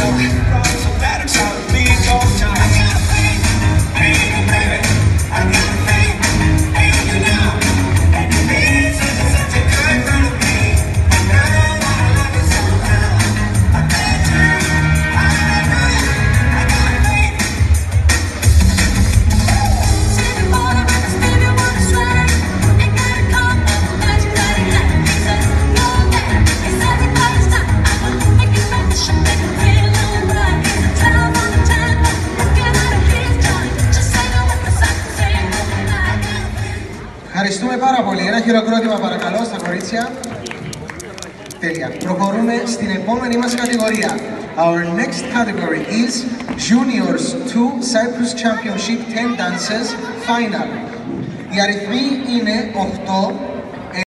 Música Ευχαριστούμε πάρα πολύ. Ένα χειροκρότημα παρακαλώ στα κορίτσια. Τέλεια. Προχωρούμε στην επόμενη μας κατηγορία. Our next category is Juniors 2 Cyprus Championship 10 Dances Final. Οι αριθμοί είναι 8,